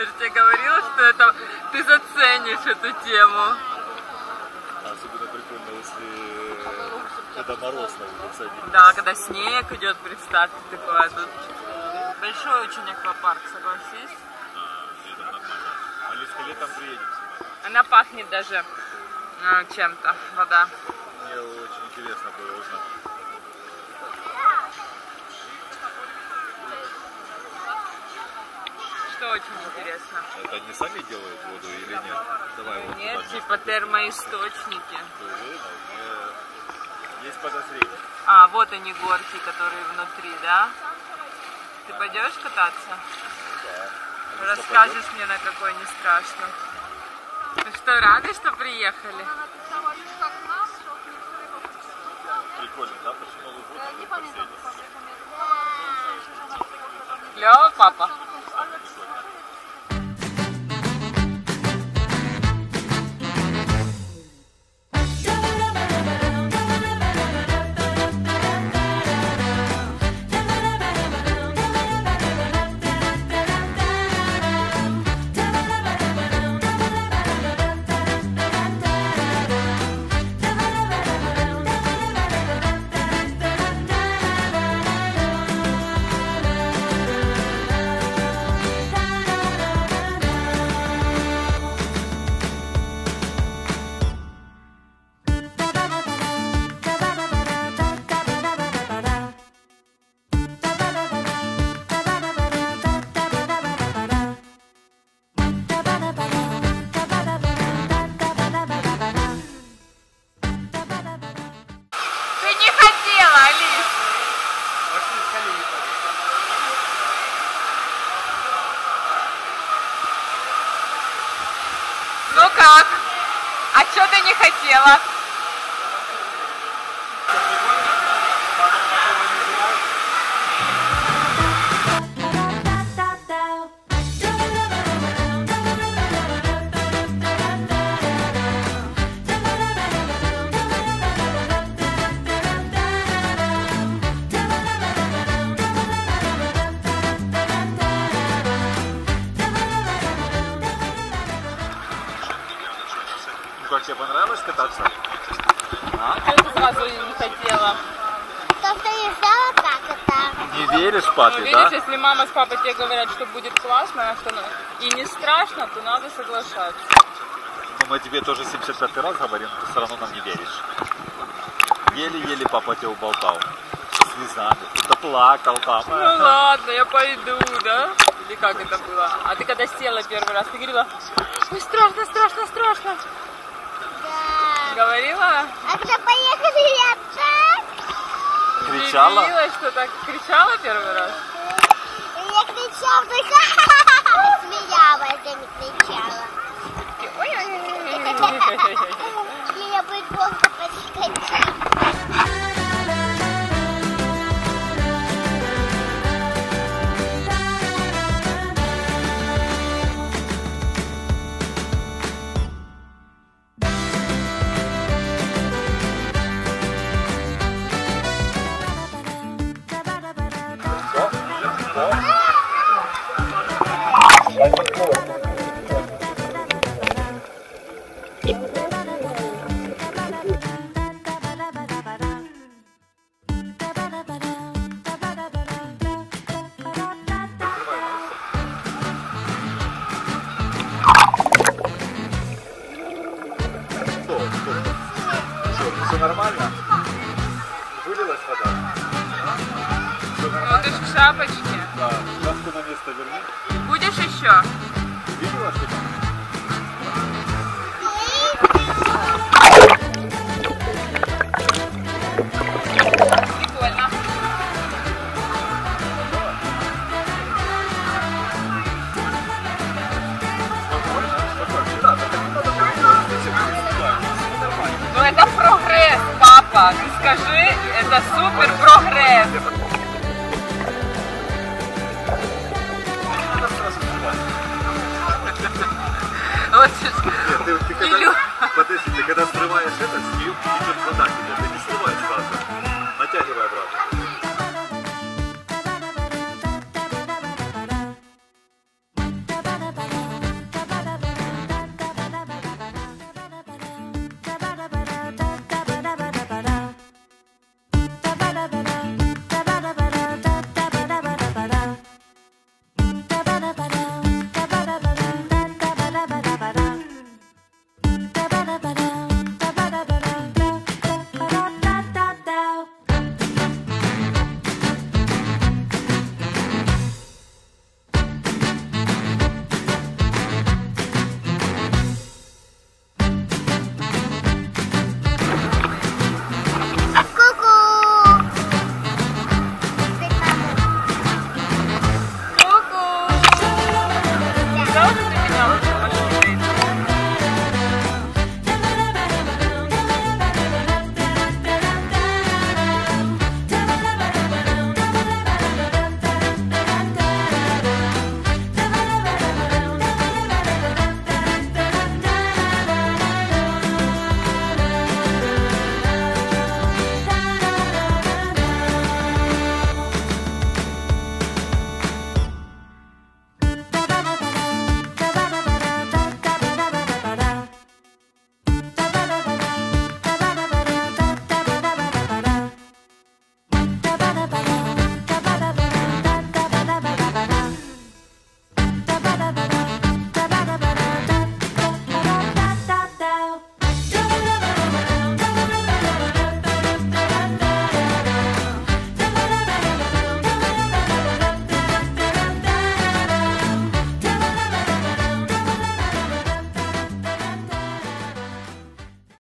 Я же тебе говорила, что это ты заценишь эту тему. Особенно прикольно, если э, когда мороз на улице. Да, когда снег идет, представь, ты такое тут. Большой очень аквапарк, согласись. летом нормально. Алиска, летом приедем. Она пахнет даже э, чем-то, вода. Мне очень интересно было узнать. Что очень интересно. Это они сами делают воду или нет? Давай вот Нет, туда типа термоисточники. Есть подозрение. А, вот они горки, которые внутри, да? Ты пойдешь кататься? Алиска Расскажешь мне, на какой не страшно. Ну что, рады, что приехали? Прикольно, да? Тут последний. Клево, папа? Ты понравилось кататься? Что ты сразу не хотела? То, что я знала, как это. Не веришь Ну, папе, видишь, да? если мама с папой тебе говорят, что будет классно, что ну, и не страшно, то надо соглашаться. Но мы тебе тоже 75 раз говорим, ты все равно нам не веришь. Еле-еле папа тебя уболтал. Со слезами. Кто-то плакал там. Ну ладно, я пойду, да? Или как это было? А ты когда села первый раз, ты говорила, ой, страшно, страшно, страшно. Говорила? А когда поехали, я так. Кричала? Удивилась, что так кричала первый раз? Я кричала, только смеялась, я не кричала. Ой-ой-ой. Я будет все нормально? Вылилась вода? Ну ты ж в шапочке. Да. Шапку на место верни. Будешь еще? Ты скажи, это супер прогресс.